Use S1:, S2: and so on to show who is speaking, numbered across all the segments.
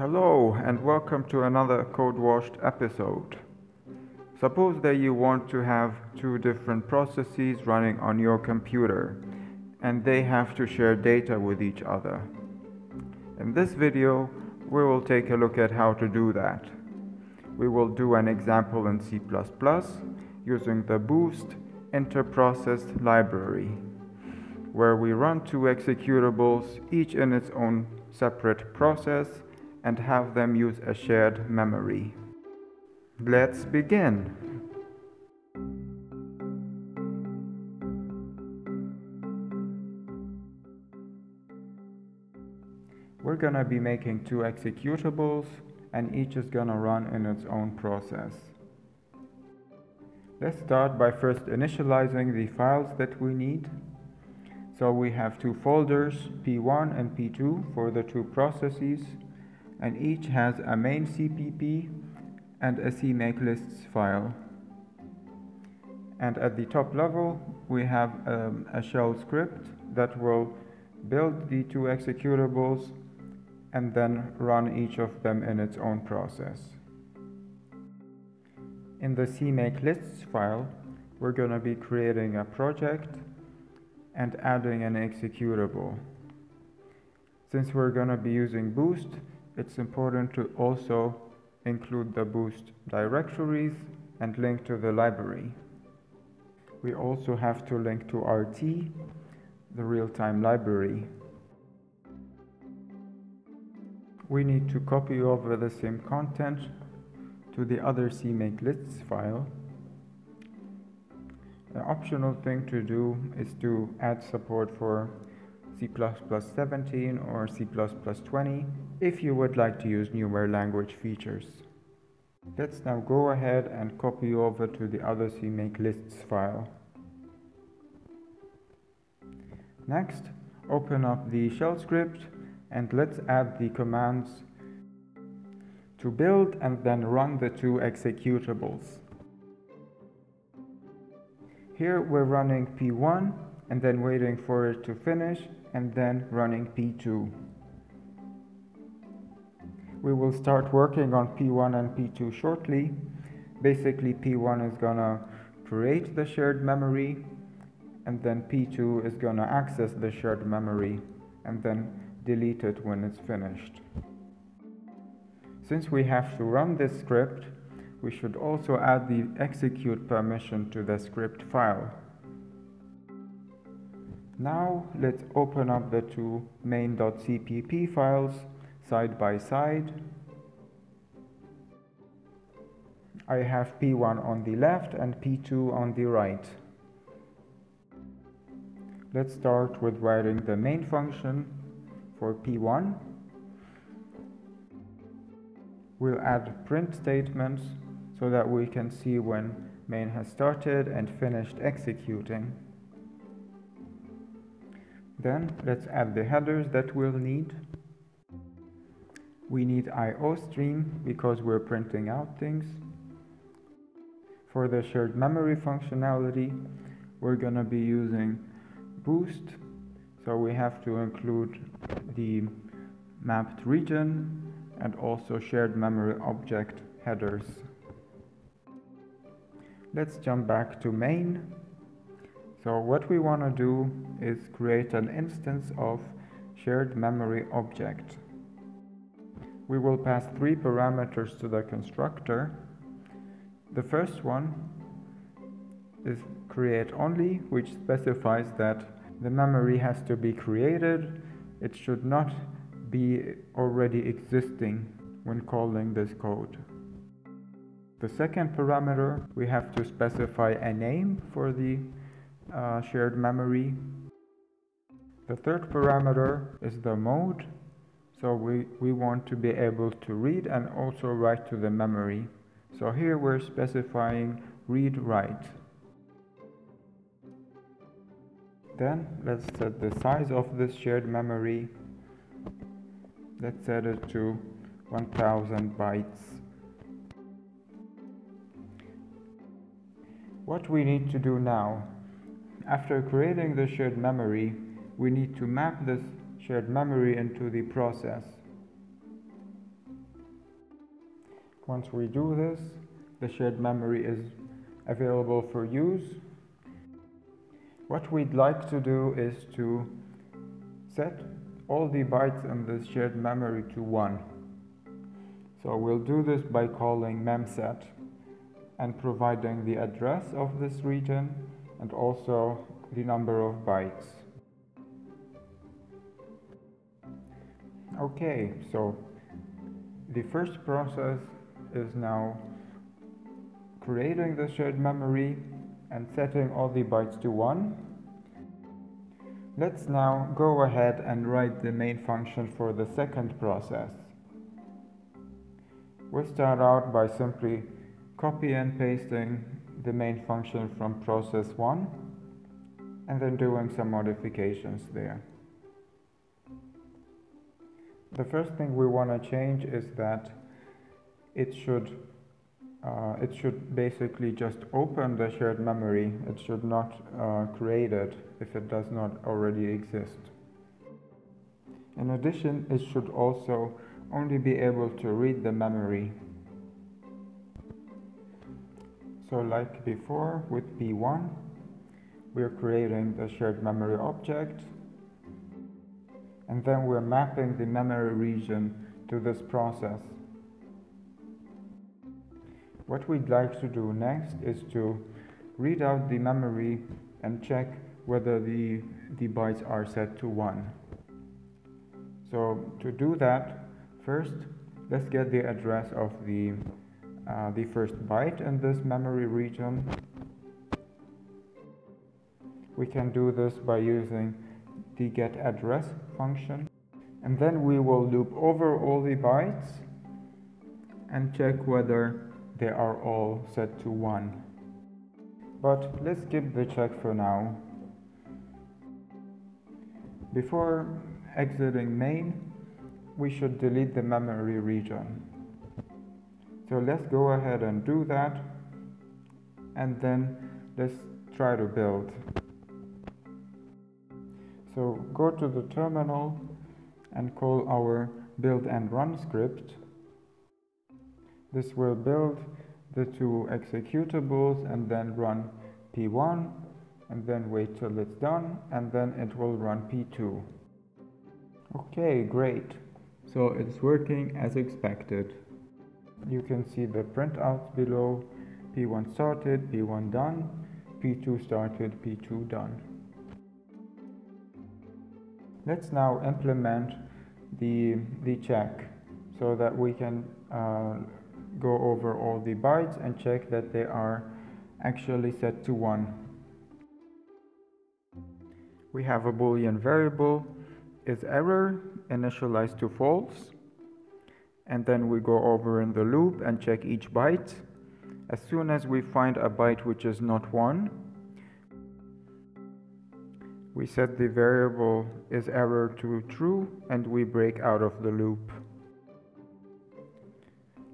S1: Hello and welcome to another Codewashed episode. Suppose that you want to have two different processes running on your computer and they have to share data with each other. In this video, we will take a look at how to do that. We will do an example in C++ using the Boost interprocess library, where we run two executables, each in its own separate process, and have them use a shared memory. Let's begin. We're gonna be making two executables and each is gonna run in its own process. Let's start by first initializing the files that we need. So we have two folders, P1 and P2 for the two processes, and each has a main CPP and a CMakeLists file. And at the top level, we have um, a shell script that will build the two executables and then run each of them in its own process. In the CMakeLists file, we're going to be creating a project and adding an executable. Since we're going to be using Boost, it's important to also include the Boost directories and link to the library. We also have to link to RT, the real-time library. We need to copy over the same content to the other CMakeLists file. An optional thing to do is to add support for C++ 17 or C++ 20 if you would like to use newer language features. Let's now go ahead and copy over to the other CMakeLists file. Next, open up the shell script and let's add the commands to build and then run the two executables. Here we're running P1 and then waiting for it to finish and then running P2. We will start working on P1 and P2 shortly. Basically P1 is gonna create the shared memory and then P2 is gonna access the shared memory and then delete it when it's finished. Since we have to run this script, we should also add the execute permission to the script file. Now let's open up the two main.cpp files side by side. I have P1 on the left and P2 on the right. Let's start with writing the main function for P1 We'll add print statements so that we can see when main has started and finished executing. Then let's add the headers that we'll need. We need IO stream because we're printing out things. For the shared memory functionality, we're going to be using Boost. So we have to include the mapped region and also shared memory object headers. Let's jump back to main. So what we want to do is create an instance of shared memory object. We will pass three parameters to the constructor. The first one is create only, which specifies that the memory has to be created. It should not be already existing when calling this code. The second parameter, we have to specify a name for the uh, shared memory. The third parameter is the mode. So we, we want to be able to read and also write to the memory. So here we're specifying read write. Then let's set the size of this shared memory let's set it to 1000 bytes what we need to do now after creating the shared memory we need to map this shared memory into the process Once we do this, the shared memory is available for use. What we'd like to do is to set all the bytes in this shared memory to 1. So we'll do this by calling memset and providing the address of this region and also the number of bytes. Okay, so the first process is now creating the shared memory and setting all the bytes to 1. Let's now go ahead and write the main function for the second process. We'll start out by simply copy and pasting the main function from process 1 and then doing some modifications there. The first thing we want to change is that it should uh, it should basically just open the shared memory. It should not uh, create it if it does not already exist. In addition, it should also only be able to read the memory. So like before with P1, we're creating the shared memory object and then we're mapping the memory region to this process. What we'd like to do next is to read out the memory and check whether the, the bytes are set to 1. So to do that, first let's get the address of the, uh, the first byte in this memory region. We can do this by using the getAddress function and then we will loop over all the bytes and check whether they are all set to 1. But let's skip the check for now. Before exiting main, we should delete the memory region. So let's go ahead and do that and then let's try to build. So go to the terminal and call our build and run script this will build the two executables and then run P1 and then wait till it's done and then it will run P2. Okay, great. So it's working as expected. You can see the printouts below. P1 started, P1 done, P2 started, P2 done. Let's now implement the, the check so that we can uh, go over all the bytes and check that they are actually set to 1. We have a boolean variable is error initialized to false and then we go over in the loop and check each byte. As soon as we find a byte which is not 1 we set the variable is error to true and we break out of the loop.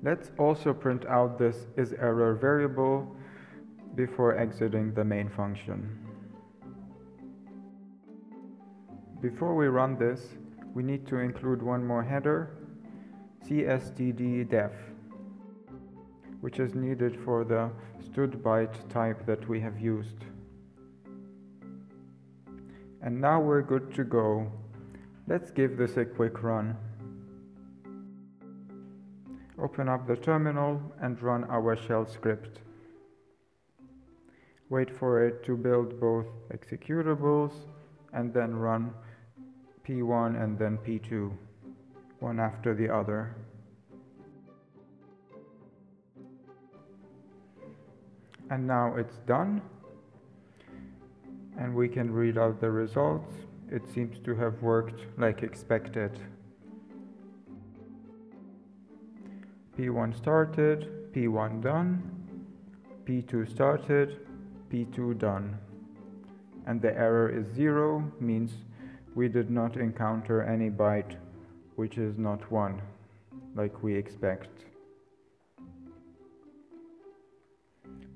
S1: Let's also print out this is error variable before exiting the main function. Before we run this, we need to include one more header, cstddef, which is needed for the std byte type that we have used. And now we're good to go. Let's give this a quick run. Open up the terminal and run our shell script. Wait for it to build both executables and then run P1 and then P2, one after the other. And now it's done and we can read out the results. It seems to have worked like expected. P1 started, P1 done, P2 started, P2 done. And the error is 0 means we did not encounter any byte which is not 1 like we expect.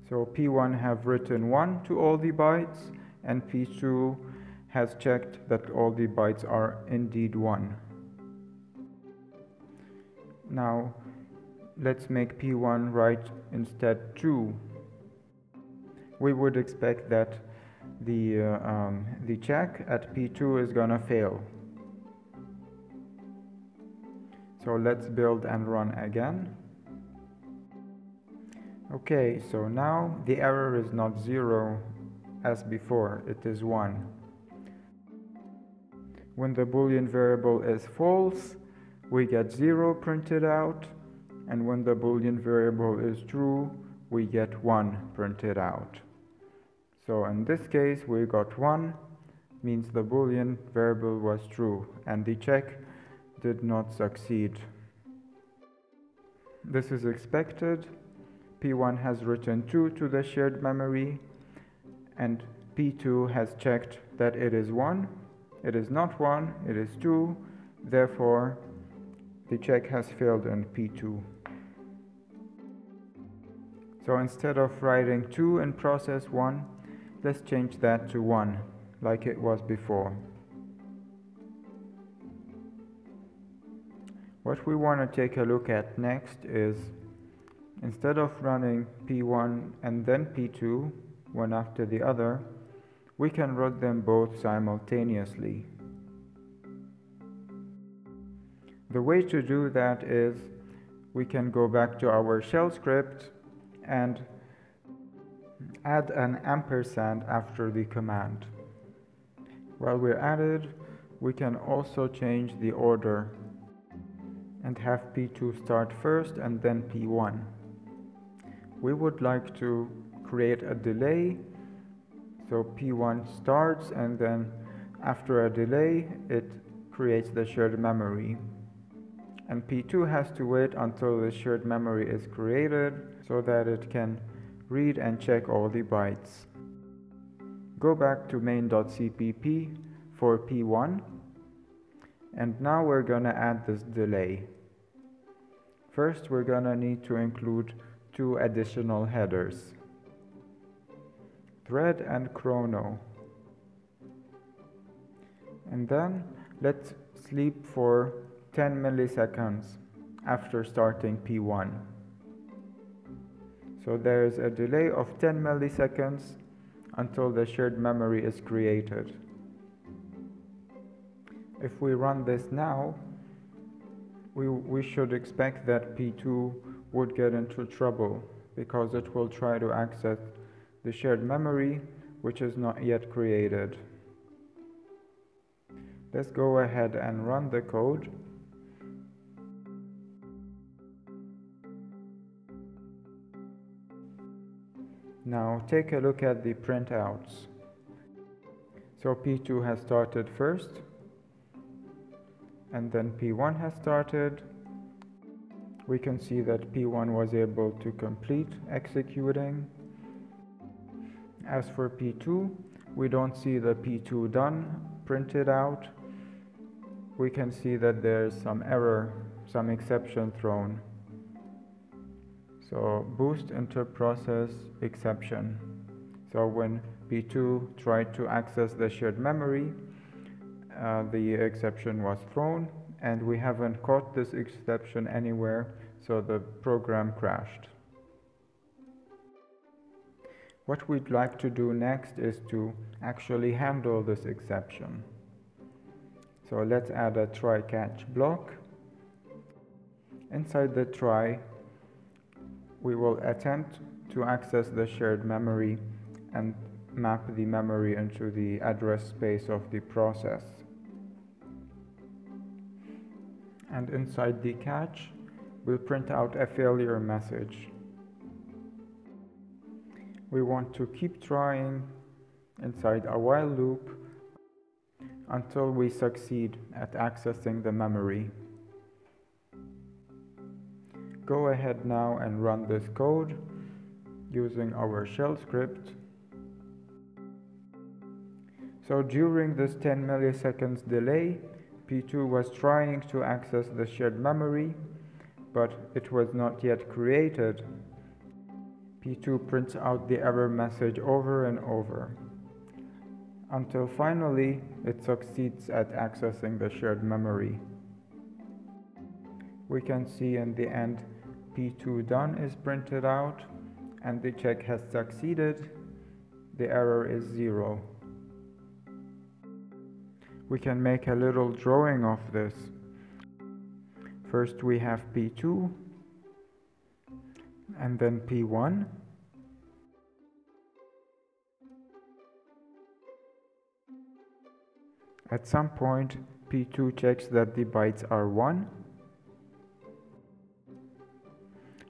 S1: So P1 have written 1 to all the bytes and P2 has checked that all the bytes are indeed 1. Now let's make P1 write instead 2. We would expect that the, uh, um, the check at P2 is gonna fail. So let's build and run again. Okay, so now the error is not 0 as before, it is 1. When the boolean variable is false, we get 0 printed out, and when the boolean variable is true, we get 1 printed out. So in this case, we got 1, means the boolean variable was true, and the check did not succeed. This is expected. P1 has written 2 to the shared memory, and P2 has checked that it is 1. It is not 1, it is 2, therefore the check has failed in P2. So instead of writing 2 in process 1, let's change that to 1, like it was before. What we want to take a look at next is instead of running P1 and then P2, one after the other, we can run them both simultaneously. The way to do that is we can go back to our shell script and add an ampersand after the command. While we're it, we can also change the order and have P2 start first and then P1. We would like to create a delay so P1 starts and then after a delay it creates the shared memory and P2 has to wait until the shared memory is created so that it can read and check all the bytes. Go back to main.cpp for P1 and now we're gonna add this delay. First we're gonna need to include two additional headers. Thread and chrono. And then let's sleep for 10 milliseconds after starting P1. So there is a delay of 10 milliseconds until the shared memory is created. If we run this now, we, we should expect that P2 would get into trouble because it will try to access the shared memory which is not yet created. Let's go ahead and run the code. Now take a look at the printouts. So P2 has started first and then P1 has started. We can see that P1 was able to complete executing. As for P2, we don't see the P2 done printed out. We can see that there's some error, some exception thrown. So boost interprocess exception. So when P2 tried to access the shared memory, uh, the exception was thrown and we haven't caught this exception anywhere so the program crashed. What we'd like to do next is to actually handle this exception. So let's add a try catch block. Inside the try we will attempt to access the shared memory and map the memory into the address space of the process. And inside the catch, we'll print out a failure message. We want to keep trying inside a while loop until we succeed at accessing the memory. Go ahead now and run this code using our shell script. So during this 10 milliseconds delay, P2 was trying to access the shared memory, but it was not yet created. P2 prints out the error message over and over, until finally it succeeds at accessing the shared memory. We can see in the end P2 done is printed out and the check has succeeded, the error is zero. We can make a little drawing of this. First we have P2 and then P1. At some point P2 checks that the bytes are 1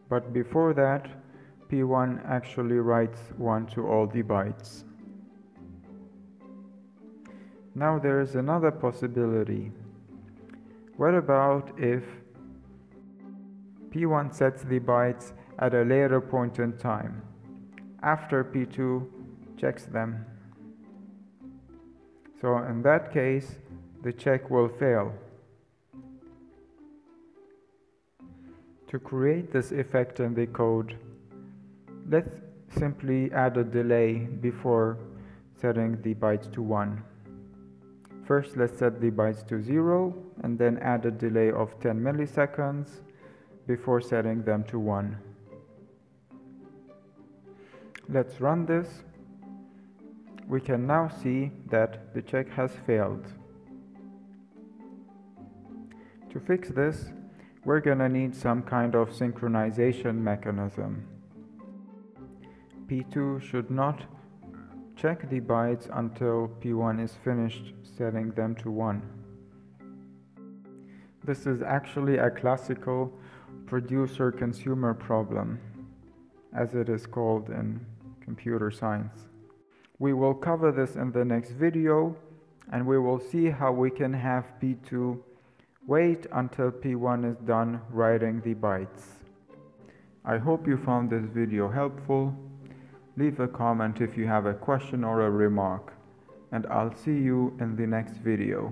S1: but before that P1 actually writes 1 to all the bytes. Now there is another possibility. What about if P1 sets the bytes at a later point in time, after P2 checks them? So in that case, the check will fail. To create this effect in the code, let's simply add a delay before setting the bytes to 1. First let's set the bytes to 0 and then add a delay of 10 milliseconds before setting them to 1. Let's run this. We can now see that the check has failed. To fix this, we're gonna need some kind of synchronization mechanism. P2 should not check the bytes until P1 is finished setting them to 1. This is actually a classical producer-consumer problem, as it is called in computer science. We will cover this in the next video, and we will see how we can have P2 Wait until P1 is done writing the bytes. I hope you found this video helpful. Leave a comment if you have a question or a remark, and I'll see you in the next video.